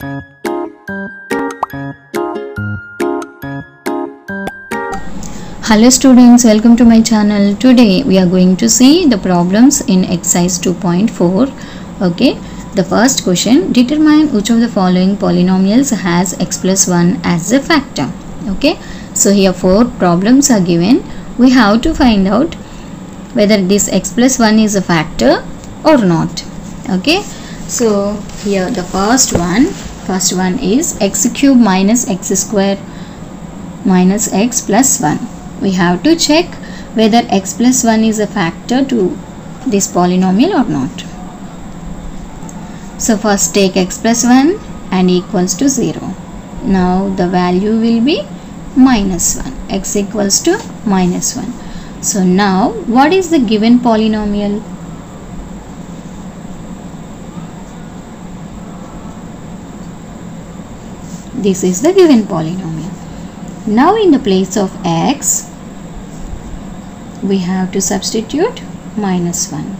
Hello students, welcome to my channel. Today we are going to see the problems in exercise 2.4. Okay, the first question determine which of the following polynomials has x plus 1 as a factor. Okay, so here four problems are given. We have to find out whether this x plus 1 is a factor or not. Okay, so here the first one, first one is x cube minus x square minus x plus 1 we have to check whether x plus 1 is a factor to this polynomial or not. So first take x plus 1 and equals to 0 now the value will be minus 1 x equals to minus 1 so now what is the given polynomial this is the given polynomial now in the place of x, we have to substitute minus 1.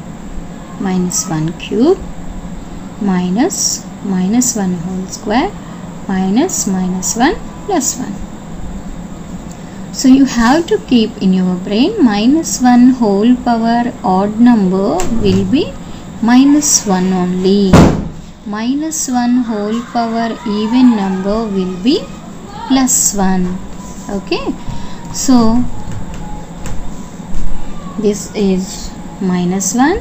Minus 1 cube minus minus 1 whole square minus minus 1 plus 1. So you have to keep in your brain minus 1 whole power odd number will be minus 1 only. Minus 1 whole power even number will be plus 1 okay? So this is minus 1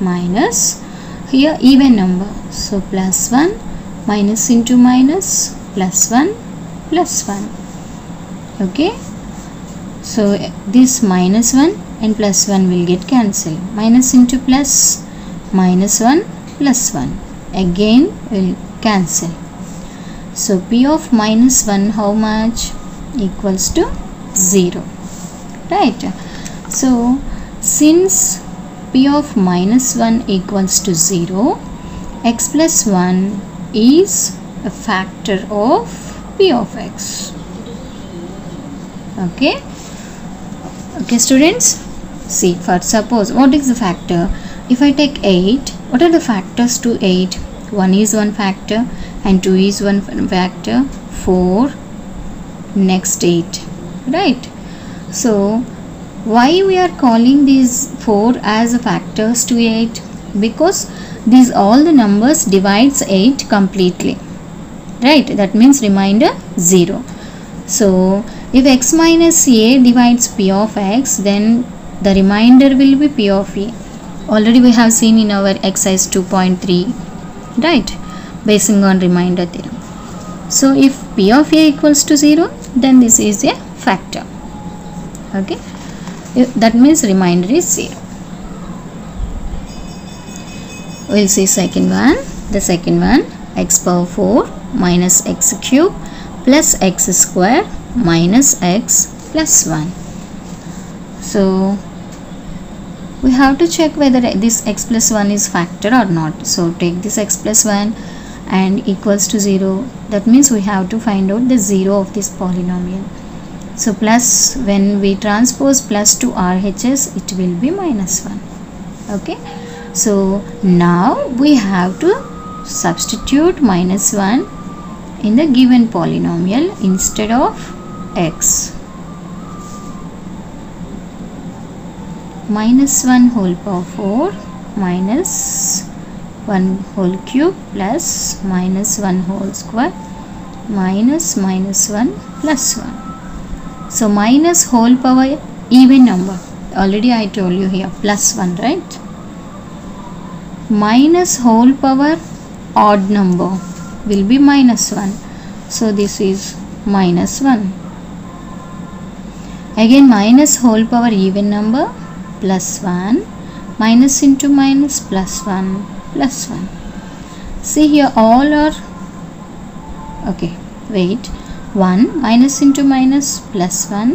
minus here even number. So plus 1 minus into minus plus 1 plus 1 okay? So this minus 1 and plus 1 will get cancelled. Minus into plus minus 1 plus 1 again will cancel. So p of minus 1 how much? Equals to 0 right? So since p of minus 1 equals to 0 x plus 1 is a factor of p of x. Okay? Okay students. See for suppose what is the factor? If i take 8 what are the factors to 8 1 is one factor and 2 is one factor. 4 next 8 right. So why we are calling these 4 as factors to 8 because these all the numbers divides 8 completely. Right. That means remainder 0 so if x minus a divides p of x then the remainder will be p of a already we have seen in our exercise 2.3 right? Basing on remainder theorem. So if p of a equals to 0 then this is a factor okay? That means remainder is 0 we'll see second one the second one x power 4 minus x cube plus x square minus x plus 1 so we have to check whether this x plus 1 is factor or not. So take this x plus 1 and equals to 0 that means we have to find out the 0 of this polynomial. So plus when we transpose plus to RHS it will be minus 1 okay? So now we have to substitute minus 1 in the given polynomial instead of x minus 1 whole power 4 minus 1 whole cube plus minus 1 whole square minus minus 1 plus 1 so minus whole power even number. Already I told you here plus 1 right? Minus whole power odd number will be minus 1 so this is minus 1 again minus whole power even number plus 1 minus into minus plus 1 plus 1 see here all are okay wait. 1 minus into minus plus 1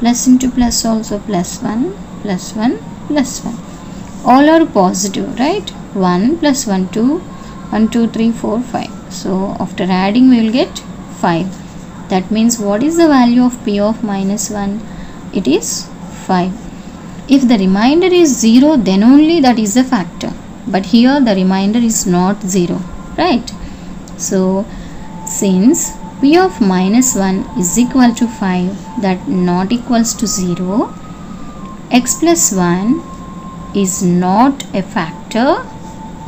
plus into plus also plus 1 plus 1 plus 1 all are positive right? 1 plus 1 2 1 2 3 4 5 so after adding we will get 5 that means what is the value of p of minus 1 it is 5 if the remainder is 0 then only that is a factor. But here the remainder is not 0 right? So since p of minus 1 is equal to 5 that not equals to 0 x plus 1 is not a factor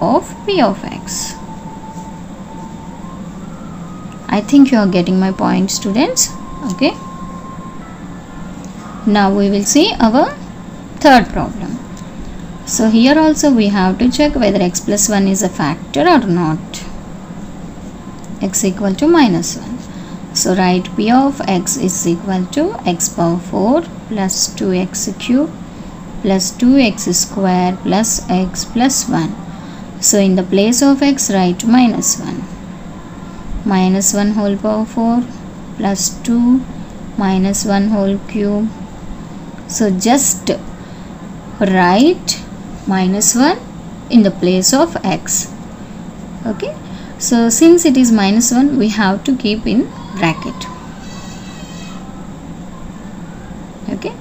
of p of x. I think you are getting my point students. Okay. Now we will see our third problem. So here also we have to check whether x plus 1 is a factor or not. X equal to minus 1 so write p of x is equal to x power 4 plus 2x cube plus 2x square plus x plus 1 so in the place of x write minus 1 minus 1 whole power 4 plus 2 minus 1 whole cube. So just write minus 1 in the place of x. Okay? So since it is minus 1 we have to keep in bracket. Okay?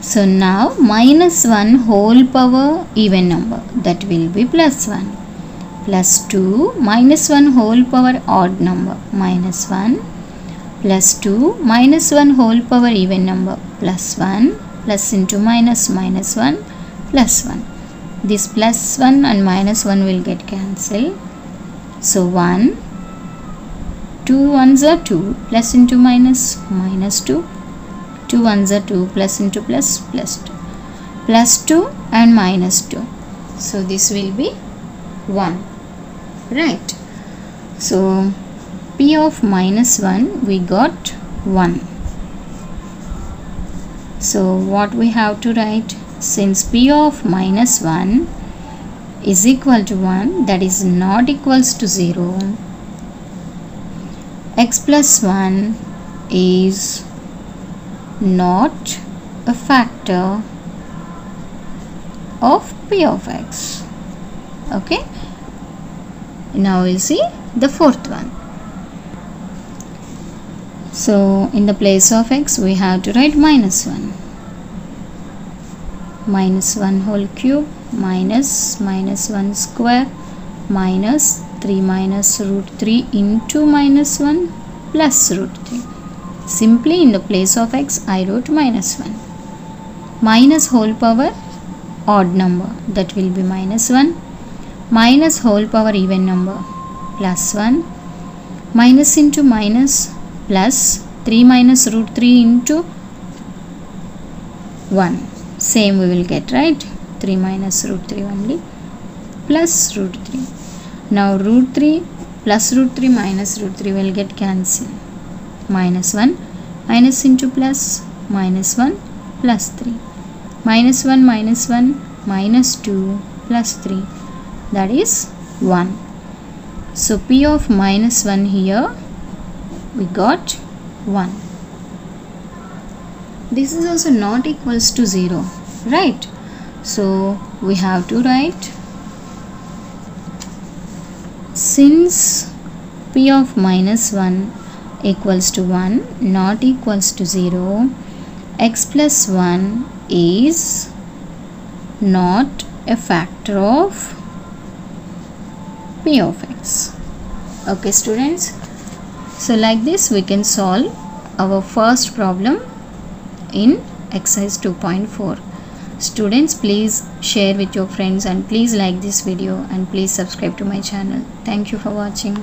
So now minus 1 whole power even number. That will be plus 1 plus 2 minus 1 whole power odd number. Minus 1 plus 2 minus 1 whole power even number plus 1 plus into minus minus 1 plus 1 this plus 1 and minus 1 will get cancelled. So 1 2 ones are 2 plus into minus minus 2 2 ones are 2 plus into plus plus 2 plus 2 and minus 2 so this will be 1 right. So p of minus 1 we got 1 so what we have to write? Since p of minus 1 is equal to 1 that is not equals to 0 x plus 1 is not a factor of p of x. Okay? Now we see the fourth one so in the place of x we have to write minus 1 minus 1 whole cube minus minus 1 square minus 3 minus root 3 into minus 1 plus root 3 simply in the place of x I wrote minus 1 minus whole power odd number that will be minus 1 minus whole power even number plus 1 minus into minus plus 3 minus root 3 into 1 same we will get right? 3 minus root 3 only plus root 3 now root 3 plus root 3 minus root 3 will get cancelled. Minus 1 minus into plus minus 1 plus 3 minus 1 minus 1 minus 2 plus 3 that is 1 so p of minus 1 here we got 1 this is also not equals to 0 right? So we have to write since p of minus 1 equals to 1 not equals to 0 x plus 1 is not a factor of p of x. Okay students so like this we can solve our first problem in exercise 2.4 students please share with your friends and please like this video and please subscribe to my channel. Thank you for watching